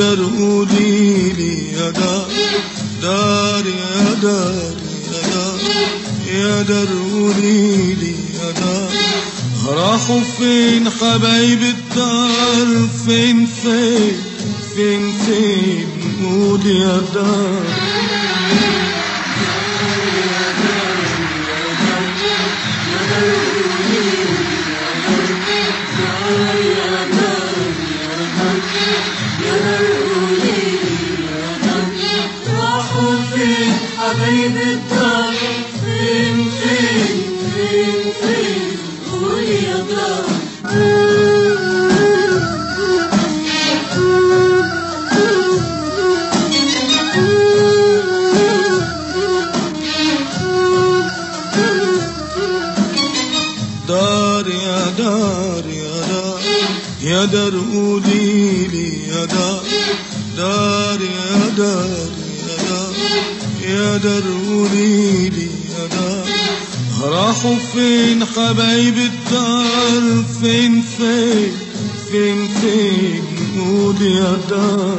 قولي لي يا دار دار يا دار يا دار يا دار يا دار راحوا فين حبايب الدار فين فين فين فين قول يا دار دار دار يا دار يا دار يا دار قولي لي يا دار دار يا دار يا دار يا دار قولي لي يا دار راحوا فين حبايب الدار. فين فين؟ فين فين؟ قول يا دار.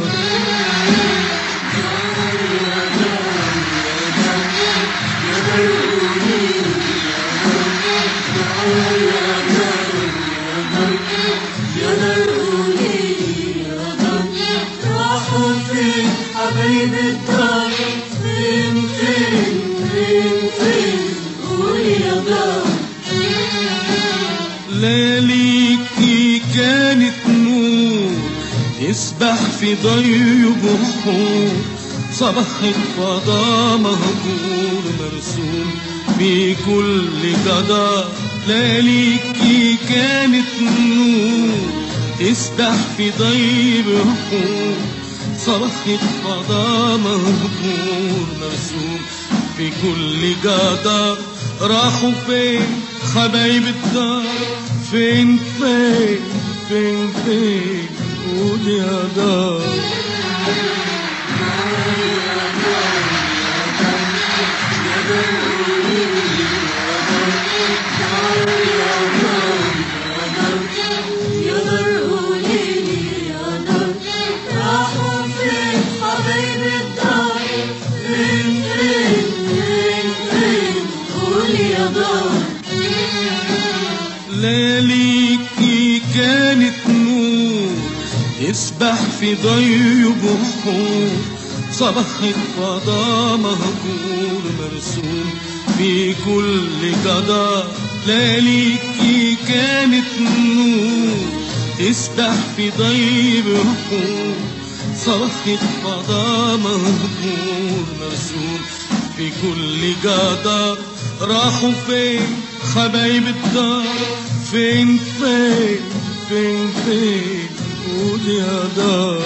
ليليكي كانت نور تسبح في ضي بحور صبحت فضاء مهجور مرسوم في كل جدار ليليكي كانت نور تسبح في ضي بحور صبحت فضاء مهجور مرسوم في كل جدار راحوا فين؟ حبايب الدار. فين فين يسبح في ضي بحور صبحت فضاء مهجور مرسوم. في كل جدار ليليكي كانت نور. تسبح في ضي بحور صبحت فضاء مهجور مرسوم. في كل جدار راحوا فين؟ حبايب الدار. فين فين؟ فين فين؟ قول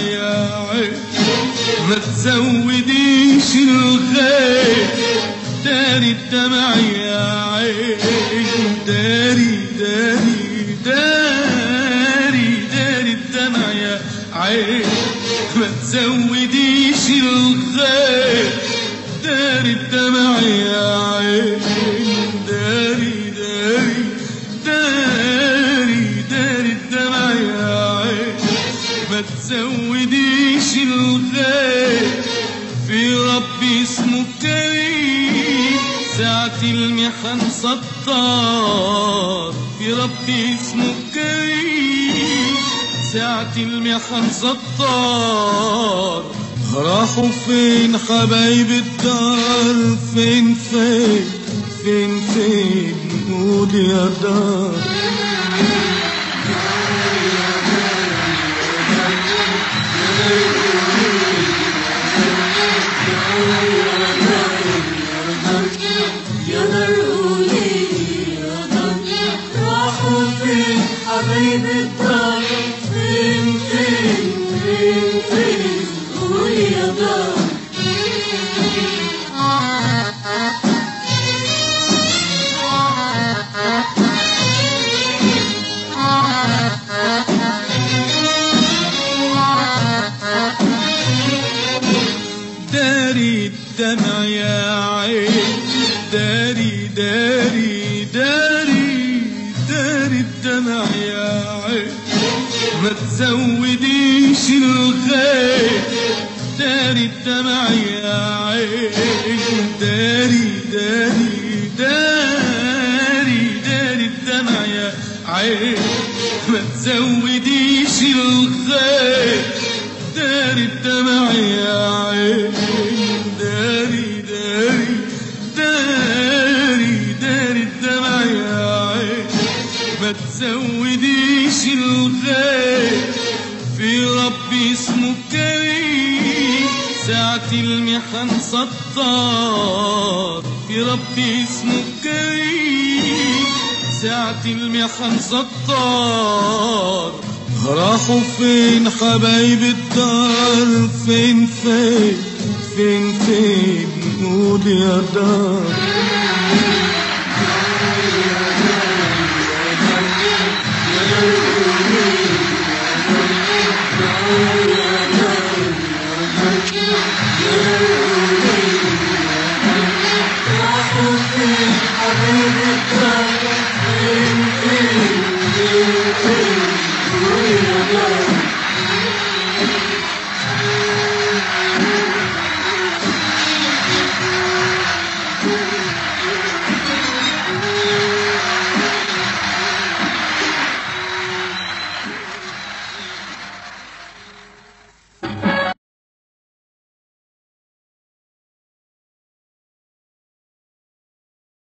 يا عين ما تزوديش الغير داري الدمع يا عين. داري داري داري داري الدمع يا عين. ما تزوديش الغير داري الدمع يا عين. في ربي اسمه كريم ساعة المحن ستار في ربي اسمه كريم ساعة المحن ستار راحوا فين حبايب الدار؟ فين فين؟ فين فين؟ قول يا دار. الدمع يا عين. داري داري داري داري الدمع يا عين. ما تزوديش الخير. داري الدمع يا عين. داري داري داري داري الدمع يا عين. ما تزوديش تزوديش الخير في ربي اسمه كريم. ساعة المحن ستار في ربي اسمه كريم. ساعة المحن ستار راحوا فين حبايب الدار؟ فين فين؟ فين فين؟ قول يا دار. Yeah.